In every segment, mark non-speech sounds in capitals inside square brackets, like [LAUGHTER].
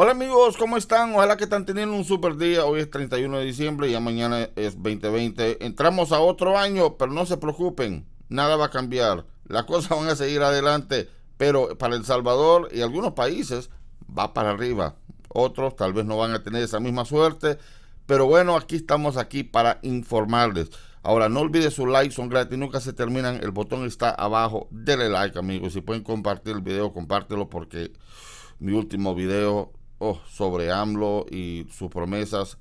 Hola amigos, ¿cómo están? Ojalá que están teniendo un super día. Hoy es 31 de diciembre y mañana es 2020. Entramos a otro año, pero no se preocupen, nada va a cambiar. Las cosas van a seguir adelante, pero para El Salvador y algunos países va para arriba. Otros tal vez no van a tener esa misma suerte, pero bueno, aquí estamos aquí para informarles. Ahora, no olviden su like, son gratis, nunca se terminan. El botón está abajo. Denle like, amigos. Si pueden compartir el video, compártelo porque mi último video oh, sobre AMLO y sus promesas.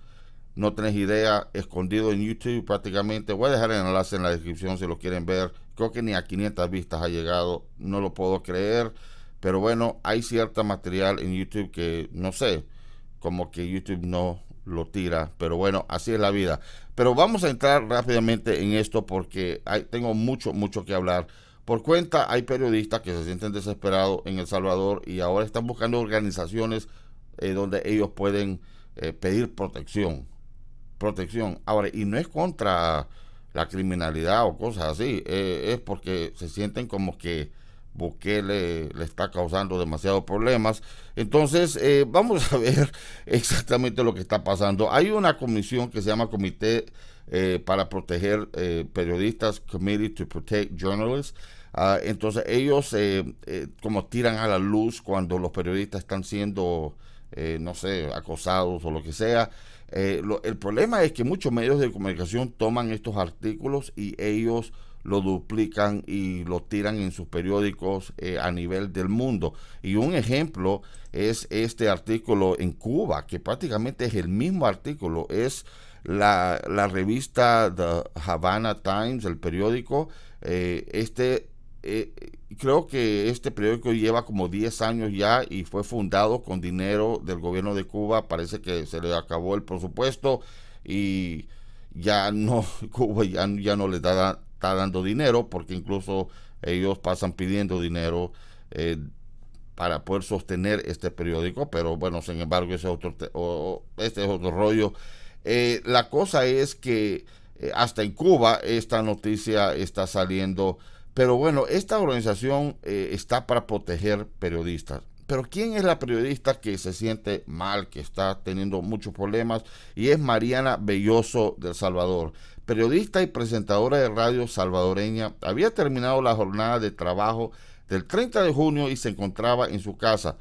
No tenés idea, escondido en YouTube prácticamente. Voy a dejar el enlace en la descripción si lo quieren ver. Creo que ni a 500 vistas ha llegado, no lo puedo creer. Pero bueno, hay cierto material en YouTube que no sé, como que YouTube no lo tira. Pero bueno, así es la vida. Pero vamos a entrar rápidamente en esto porque hay, tengo mucho, mucho que hablar. Por cuenta, hay periodistas que se sienten desesperados en El Salvador y ahora están buscando organizaciones eh, donde ellos pueden eh, pedir protección. Protección. Ahora, y no es contra la criminalidad o cosas así, eh, es porque se sienten como que Bukele le está causando demasiados problemas. Entonces, [LAUGHS] vamos a ver exactamente lo que está pasando. Hay una comisión que se llama Comité para Proteger Periodistas, Committee to Protect Journalists. Ah, entonces, ellos como tiran a la luz cuando los periodistas están siendo eh, no sé, acosados o lo que sea. Eh, el problema es que muchos medios de comunicación toman estos artículos y ellos lo duplican y lo tiran en sus periódicos eh, a nivel del mundo. Y un ejemplo es este artículo en Cuba, que prácticamente es el mismo artículo, es la, la revista The Havana Times, el periódico. este eh, creo que este periódico lleva como 10 años ya y fue fundado con dinero del gobierno de Cuba. Parece que se le acabó el presupuesto y ya no, [LAUGHS] Cuba ya, ya no le da, está dando dinero porque incluso ellos pasan pidiendo dinero eh, para poder sostener este periódico. Pero bueno, sin embargo, ese otro, este es otro rollo. Eh, la cosa es que hasta en Cuba esta noticia está saliendo pero bueno, esta organización eh, está para proteger periodistas. Pero ¿quién es la periodista que se siente mal, que está teniendo muchos problemas? Y es Mariana Belloso del Salvador. Periodista y presentadora de radio salvadoreña, había terminado la jornada de trabajo del 30 de junio y se encontraba en su casa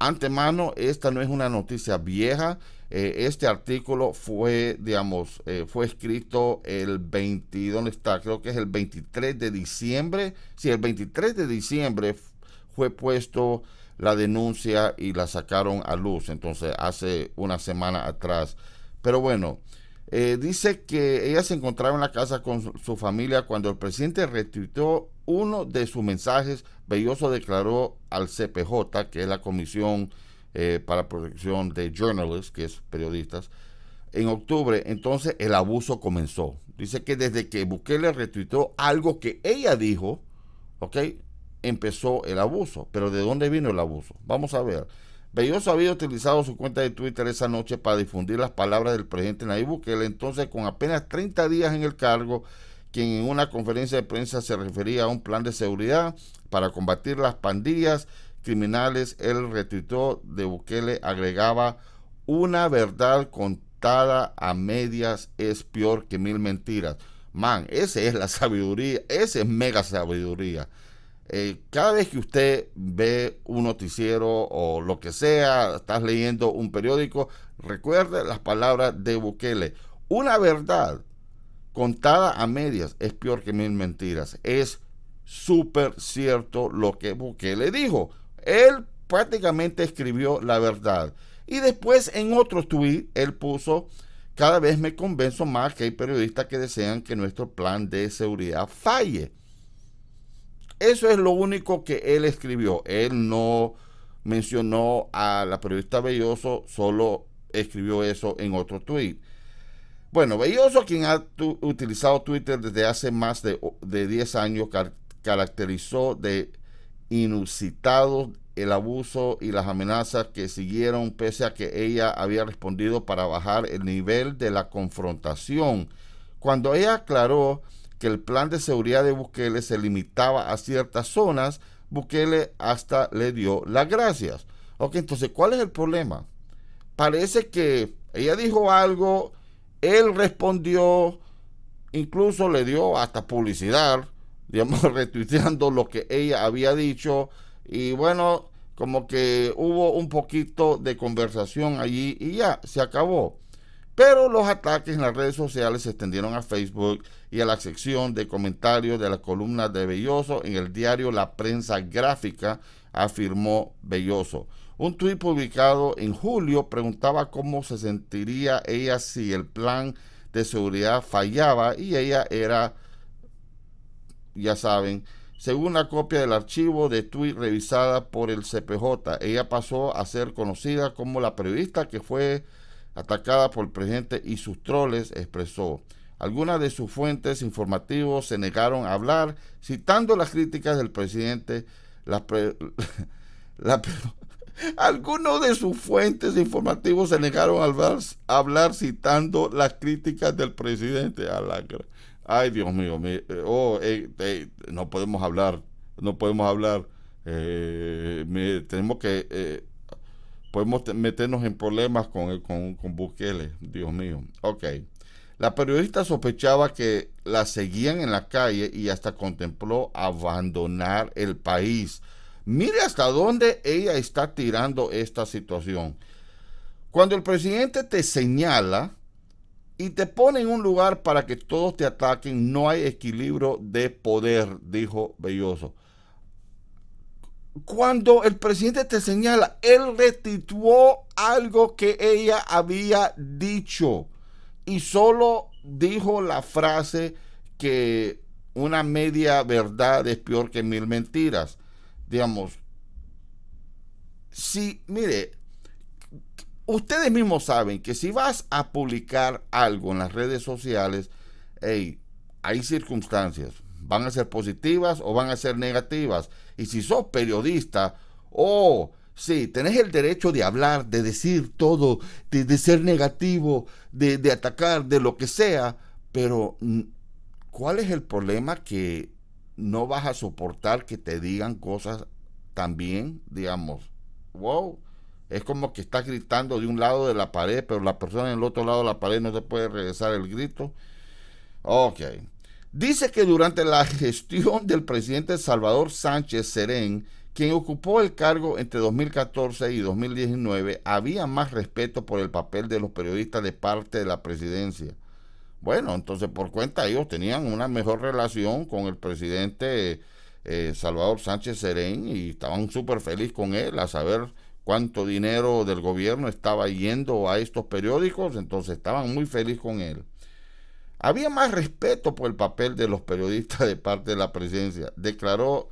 antemano, esta no es una noticia vieja. Eh, este artículo fue, digamos, eh, fue escrito el 20, ¿dónde está? Creo que es el 23 de diciembre. Sí, el 23 de diciembre fue puesto la denuncia y la sacaron a luz, entonces hace una semana atrás. Pero bueno, eh, dice que ella se encontraba en la casa con su, familia cuando el presidente retuiteó uno de sus mensajes. Belloso declaró al CPJ, que es la Comisión eh, para Protección de Journalists, que es periodistas, en octubre. Entonces el abuso comenzó. Dice que desde que Bukele retuiteó algo que ella dijo, ¿ok? Empezó el abuso. Pero ¿de dónde vino el abuso? Vamos a ver. Belloso había utilizado su cuenta de Twitter esa noche para difundir las palabras del presidente Nayib Bukele, entonces con apenas 30 días en el cargo, quien en una conferencia de prensa se refería a un plan de seguridad para combatir las pandillas criminales. El retuitó de Bukele agregaba una verdad contada a medias es peor que mil mentiras. Man, esa es la sabiduría, esa es mega sabiduría. Eh, cada vez que usted ve un noticiero o lo que sea, estás leyendo un periódico, recuerde las palabras de Bukele. Una verdad contada a medias es peor que mil mentiras. Es súper cierto lo que Bukele dijo. Él prácticamente escribió la verdad. Y después en otro tweet, él puso, cada vez me convenzo más que hay periodistas que desean que nuestro plan de seguridad falle. Eso es lo único que él escribió. Él no mencionó a la periodista Belloso, solo escribió eso en otro tweet. Bueno, Belloso, quien ha utilizado Twitter desde hace más de, de 10 años, caracterizó de inusitado el abuso y las amenazas que siguieron pese a que ella había respondido para bajar el nivel de la confrontación. Cuando ella aclaró que el plan de seguridad de Bukele se limitaba a ciertas zonas, Bukele hasta le dio las gracias. Ok, entonces, ¿cuál es el problema? Parece que ella dijo algo, él respondió, incluso le dio hasta publicidad, [LAUGHS] digamos, retuiteando lo que ella había dicho. Y bueno, como que hubo un poquito de conversación allí y ya, se acabó. Pero los ataques en las redes sociales se extendieron a Facebook y a la sección de comentarios de la columna de Belloso en el diario La Prensa Gráfica, afirmó Belloso. Un tuit publicado en julio preguntaba cómo se sentiría ella si el plan de seguridad fallaba y ella era, ya saben, según la copia del archivo de tuit revisada por el CPJ, ella pasó a ser conocida como la periodista que fue atacada por el presidente y sus troles, expresó. Algunas de sus fuentes informativos se negaron a hablar, citando las críticas del presidente. [LAUGHS] [LAUGHS] algunos de sus fuentes informativos se negaron a hablar, hablar citando las críticas del presidente. Ay, Dios mío, eh, oh, eh, eh, no podemos hablar, no podemos hablar. tenemos que podemos meternos en problemas con, con, con Bukele, Dios mío. Ok. La periodista sospechaba que la seguían en la calle y hasta contempló abandonar el país. Mire hasta dónde ella está tirando esta situación. Cuando el presidente te señala y te pone en un lugar para que todos te ataquen, no hay equilibrio de poder, dijo Belloso cuando el presidente te señala, él restituyó algo que ella había dicho y solo dijo la frase que una media verdad es peor que mil mentiras. Digamos, si, mire, ustedes mismos saben que si vas a publicar algo en las redes sociales, hay circunstancias van a ser positivas o van a ser negativas. Y si sos periodista, oh, sí, tenés el derecho de hablar, de decir todo, de, ser negativo, de, atacar, de lo que sea, pero mm, ¿cuál es el problema que no vas a soportar que te digan cosas también, digamos, wow? Es como que estás gritando de un lado de la pared, pero la persona en el otro lado de la pared no te puede regresar el grito. Ok. Dice que durante la gestión del presidente Salvador Sánchez Serén, quien ocupó el cargo entre 2014 y 2019, había más respeto por el papel de los periodistas de parte de la presidencia. Bueno, entonces por cuenta ellos tenían una mejor relación con el presidente eh, Salvador Sánchez Serén y estaban súper felices con él a saber cuánto dinero del gobierno estaba yendo a estos periódicos, entonces estaban muy felices con él. Había más respeto por el papel de los periodistas de parte de la presidencia, declaró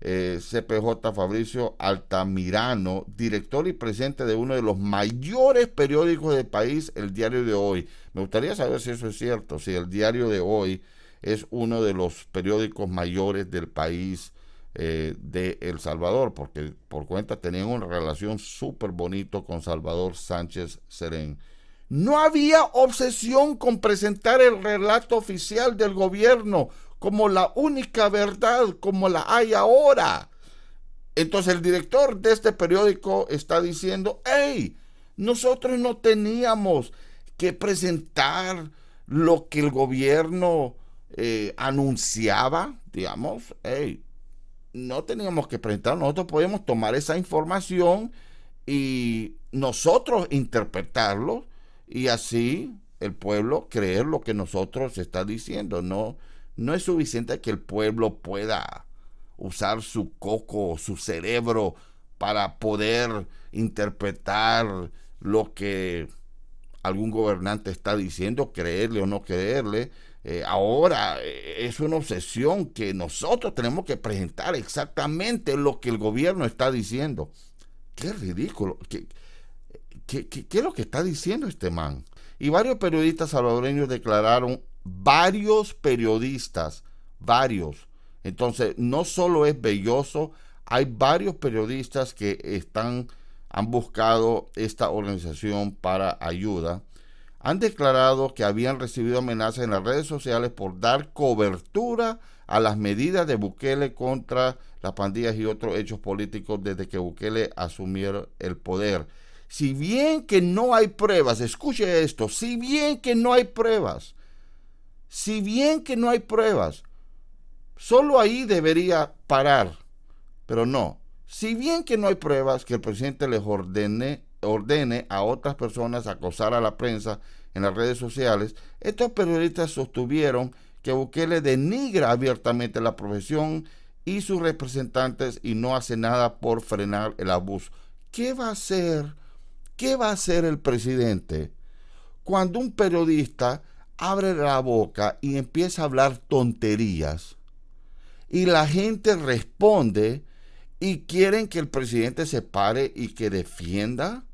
eh, CPJ Fabricio Altamirano, director y presidente de uno de los mayores periódicos del país, el Diario de Hoy. Me gustaría saber si eso es cierto, si el Diario de Hoy es uno de los periódicos mayores del país eh, de El Salvador, porque por cuenta tenían una relación súper bonito con Salvador Sánchez Serén. No había obsesión con presentar el relato oficial del gobierno como la única verdad, como la hay ahora. Entonces el director de este periódico está diciendo, hey, nosotros no teníamos que presentar lo que el gobierno eh, anunciaba, digamos, hey, no teníamos que presentar, nosotros podemos tomar esa información y nosotros interpretarlo y así el pueblo creer lo que nosotros está diciendo. No, no es suficiente que el pueblo pueda usar su coco, su cerebro para poder interpretar lo que algún gobernante está diciendo, creerle o no creerle. Eh, ahora eh, es una obsesión que nosotros tenemos que presentar exactamente lo que el gobierno está diciendo. Qué ridículo. Qué, ¿Qué, es lo que está diciendo este man? Y varios periodistas salvadoreños declararon, varios periodistas, varios. Entonces, no solo es Belloso, hay varios periodistas que están, han buscado esta organización para ayuda. Han declarado que habían recibido amenazas en las redes sociales por dar cobertura a las medidas de Bukele contra las pandillas y otros hechos políticos desde que Bukele asumió el poder. Si bien que no hay pruebas, escuche esto, si bien que no hay pruebas, si bien que no hay pruebas, solo ahí debería parar, pero no. Si bien que no hay pruebas que el presidente les ordene, ordene a otras personas acosar a la prensa en las redes sociales, estos periodistas sostuvieron que Bukele denigra abiertamente la profesión y sus representantes y no hace nada por frenar el abuso. ¿Qué va a hacer? ¿Qué va a hacer el presidente cuando un periodista abre la boca y empieza a hablar tonterías y la gente responde y quieren que el presidente se pare y que defienda?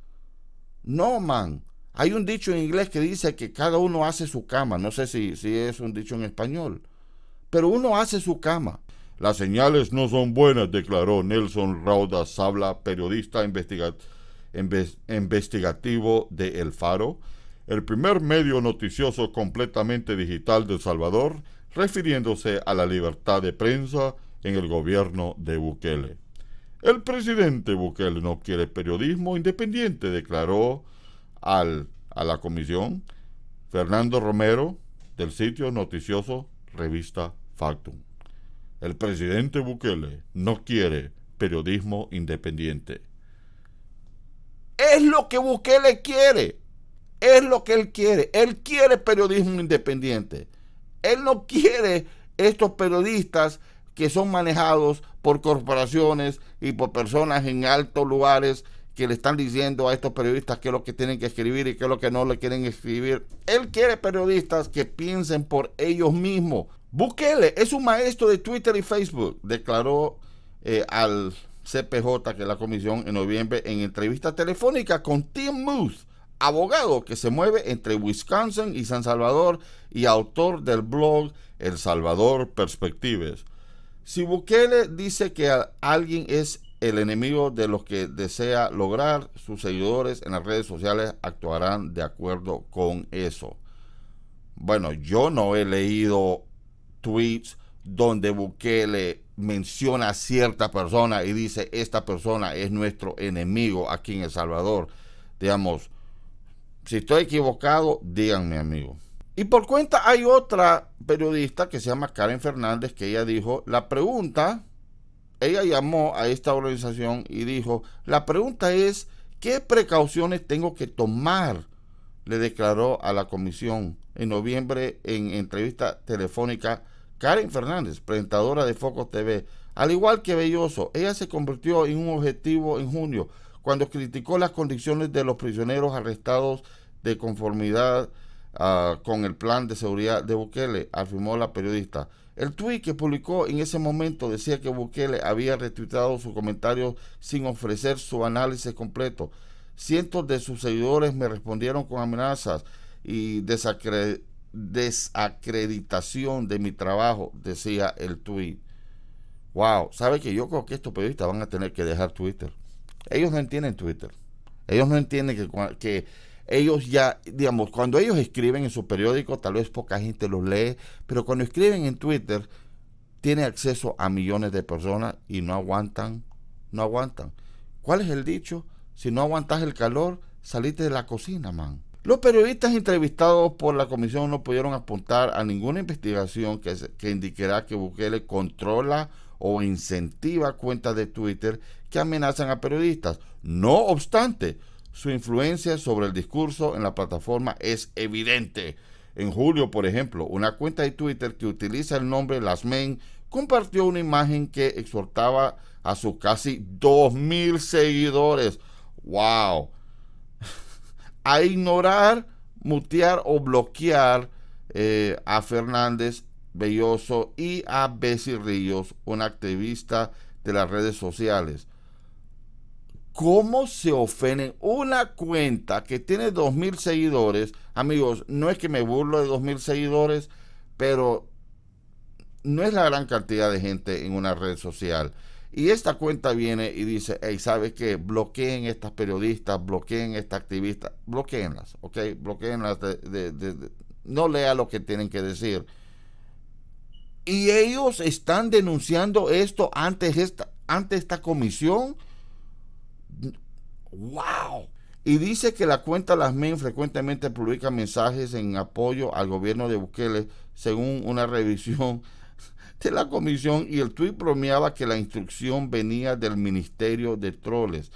No, man. Hay un dicho en inglés que dice que cada uno hace su cama. No sé si, si es un dicho en español. Pero uno hace su cama. Las señales no son buenas, declaró Nelson Rauda Sabla, periodista investigativo de El Faro, el primer medio noticioso completamente digital de El Salvador, refiriéndose a la libertad de prensa en el gobierno de Bukele. El presidente Bukele no quiere periodismo independiente, declaró al, a la comisión Fernando Romero del sitio noticioso Revista Factum. El presidente Bukele no quiere periodismo independiente. Es lo que Bukele quiere. Es lo que él quiere. Él quiere periodismo independiente. Él no quiere estos periodistas que son manejados por corporaciones y por personas en altos lugares que le están diciendo a estos periodistas qué es lo que tienen que escribir y qué es lo que no le quieren escribir. Él quiere periodistas que piensen por ellos mismos. Bukele es un maestro de Twitter y Facebook, declaró eh, al CPJ, que es la comisión, en noviembre en entrevista telefónica con Tim Muth, abogado que se mueve entre Wisconsin y San Salvador y autor del blog El Salvador Perspectives. Si Bukele dice que alguien es el enemigo de los que desea lograr, sus seguidores en las redes sociales actuarán de acuerdo con eso. Bueno, yo no he leído tweets donde Bukele menciona a cierta persona y dice esta persona es nuestro enemigo aquí en El Salvador. Digamos, si estoy equivocado, díganme amigo. Y por cuenta hay otra periodista que se llama Karen Fernández que ella dijo, la pregunta ella llamó a esta organización y dijo, la pregunta es, ¿qué precauciones tengo que tomar? Le declaró a la comisión en noviembre en entrevista telefónica Karen Fernández, presentadora de Focos TV. Al igual que Belloso, ella se convirtió en un objetivo en junio cuando criticó las condiciones de los prisioneros arrestados de conformidad ah, con el plan de seguridad de Bukele, afirmó la periodista. El tuit que publicó en ese momento decía que Bukele había retuiteado su comentario sin ofrecer su análisis completo. Cientos de sus seguidores me respondieron con amenazas y desacreditación de mi trabajo, decía el tuit. Wow, ¿sabe que yo creo que estos periodistas van a tener que dejar Twitter? Ellos no entienden Twitter. Ellos no entienden que, que ellos ya, digamos, cuando ellos escriben en su periódico, tal vez poca gente los lee, pero cuando escriben en Twitter, tiene acceso a millones de personas y no aguantan, no aguantan. ¿Cuál es el dicho? Si no aguantas el calor, salite de la cocina, man. Los periodistas entrevistados por la comisión no pudieron apuntar a ninguna investigación que, que que Bukele controla o incentiva cuentas de Twitter que amenazan a periodistas. No obstante, su influencia sobre el discurso en la plataforma es evidente. En julio, por ejemplo, una cuenta de Twitter que utiliza el nombre Lasmen compartió una imagen que exhortaba a sus casi 2.000 seguidores. ¡Wow! A ignorar, mutear o bloquear eh, a Fernández Belloso y a Bessie Ríos, una activista de las redes sociales cómo se ofenden una cuenta que tiene dos mil seguidores. Amigos, no es que me burlo de dos mil seguidores, pero no es la gran cantidad de gente en una red social. Y esta cuenta viene y dice, hey, ¿sabes qué? Bloqueen estas periodistas, bloqueen estas activistas, bloqueenlas, ¿ok? Bloqueenlas, de, no lea lo que tienen que decir. Y ellos están denunciando esto ante esta, ante esta comisión. ¡Wow! Y dice que la cuenta Las Men frecuentemente publica mensajes en apoyo al gobierno de Bukele, según una [LAUGHS] revisión de la comisión. Y el tuit bromeaba que la instrucción venía del Ministerio de Troles.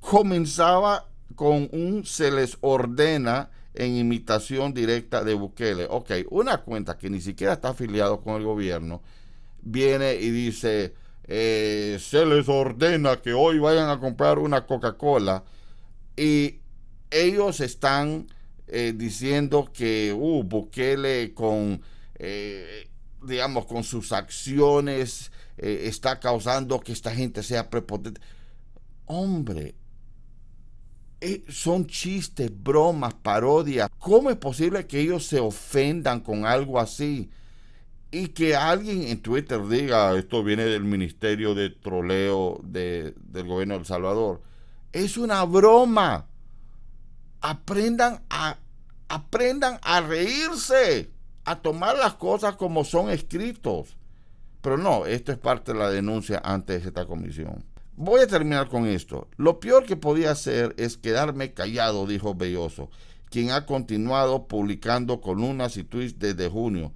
Comenzaba con un se les ordena en imitación directa de Bukele. Ok, una cuenta que ni siquiera está afiliado con el gobierno viene y dice eh, se les ordena que hoy vayan a comprar una Coca-Cola y ellos están eh, diciendo que uh, Bukele con, eh, digamos, con sus acciones está causando que esta gente sea prepotente. Hombre, son chistes, bromas, parodias. ¿Cómo es posible que ellos se ofendan con algo así? y que alguien en Twitter diga esto viene del Ministerio de Troleo del gobierno de El Salvador. Es una broma. Aprendan a, aprendan a reírse, a tomar las cosas como son escritos. Pero no, esto es parte de la denuncia ante esta comisión. Voy a terminar con esto. Lo peor que podía hacer es quedarme callado, dijo Belloso, quien ha continuado publicando columnas y tweets desde junio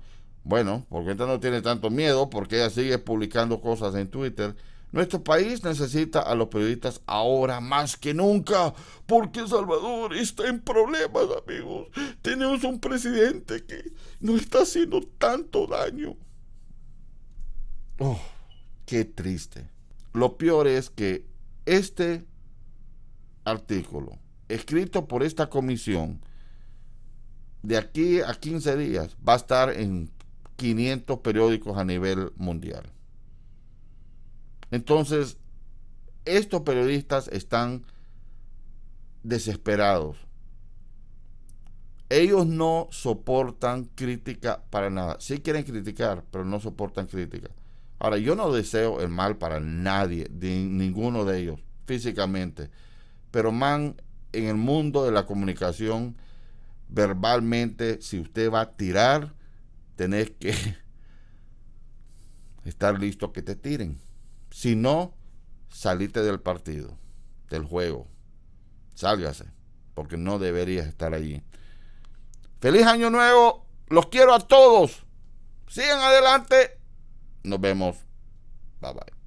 bueno, porque esta no tiene tanto miedo, porque ella sigue publicando cosas en Twitter. Nuestro país necesita a los periodistas ahora más que nunca, porque Salvador está en problemas, amigos. Tenemos un presidente que nos está haciendo tanto daño. Oh, qué triste. Lo peor es que este artículo, escrito por esta comisión, de aquí a 15 días, va a estar en 500 periódicos a nivel mundial. Entonces, estos periodistas están desesperados. Ellos no soportan crítica para nada. Sí quieren criticar, pero no soportan crítica. Ahora, yo no deseo el mal para nadie, de ninguno de ellos, físicamente. Pero, man, en el mundo de la comunicación, verbalmente, si usted va a tirar, tenés que [LAUGHS] estar listo a que te tiren. Si no, salite del partido, del juego. Sálgase, porque no deberías estar allí. Feliz año nuevo. Los quiero a todos. Sigan adelante. Nos vemos. Bye bye.